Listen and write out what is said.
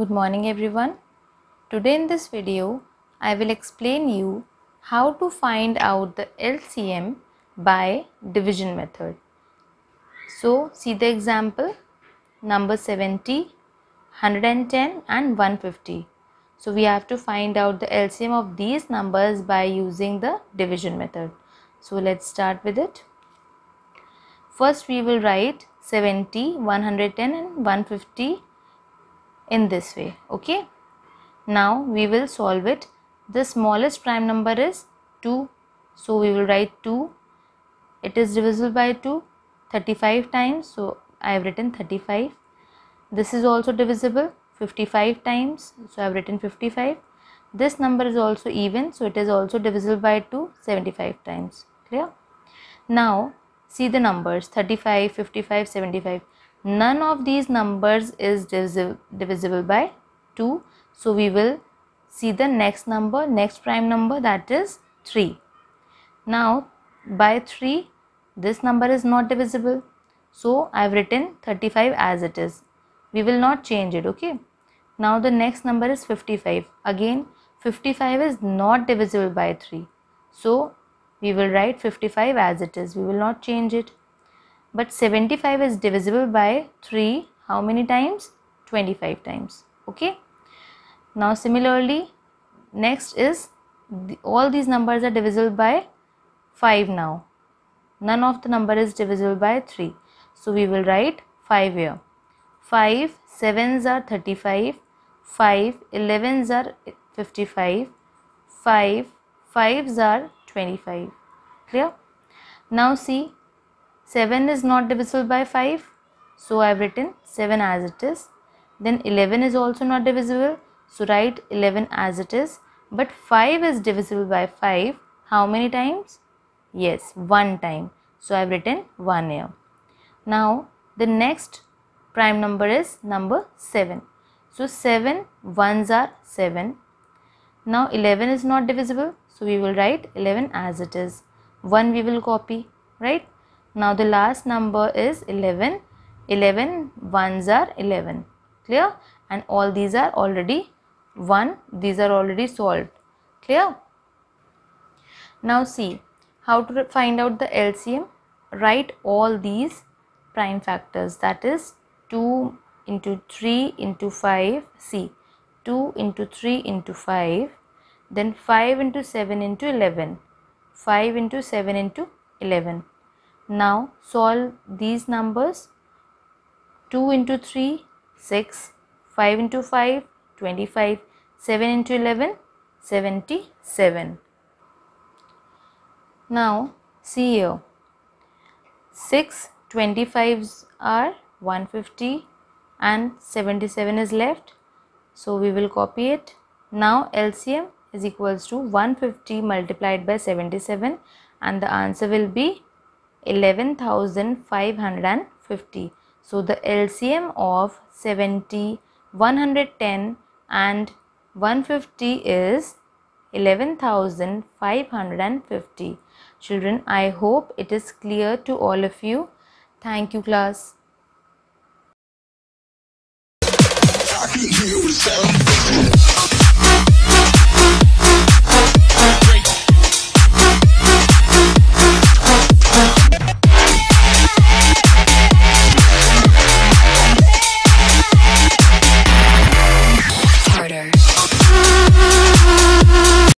Good morning everyone. Today in this video I will explain you how to find out the LCM by division method. So see the example number 70, 110 and 150. So we have to find out the LCM of these numbers by using the division method. So let's start with it. First we will write 70, 110 and 150 in this way okay. Now we will solve it. The smallest prime number is 2 so we will write 2 it is divisible by 2 35 times. So I have written 35 this is also divisible 55 times. So I have written 55 this number is also even. So it is also divisible by 2 75 times clear? Now see the numbers 35 55 75 none of these numbers is divisible, divisible by 2 so we will see the next number next prime number that is 3 now by 3 this number is not divisible. So I have written 35 as it is. We will not change it okay? Now the next number is 55 again 55 is not divisible by 3 so we will write 55 as it is. We will not change it. But 75 is divisible by 3 how many times? 25 times. Okay? Now similarly next is the, all these numbers are divisible by 5 now. None of the number is divisible by 3 so we will write 5 here. 5 7s are 35 5 11s are 55 5 5s are 25 clear? Now see 7 is not divisible by 5 so I have written 7 as it is. Then 11 is also not divisible. So write 11 as it is. But 5 is divisible by 5 how many times? Yes one time. So I have written 1 here. Now the next prime number is number 7 so 7 ones are 7 now 11 is not divisible so we will write 11 as it is 1 we will copy right now the last number is 11. 11 ones are 11. Clear? And all these are already 1. These are already solved. Clear? Now see how to find out the LCM. Write all these prime factors that is 2 into 3 into 5 see 2 into 3 into 5 then 5 into 7 into 11 5 into 7 into 11 now solve these numbers. 2 into 3 6 5 into 5 25 7 into 11 77 now see here. 6 25s are 150 and 77 is left. So we will copy it. Now LCM is equals to 150 multiplied by 77 and the answer will be 11550 so the LCM of 70 110 and 150 is 11550 children i hope it is clear to all of you. Thank you class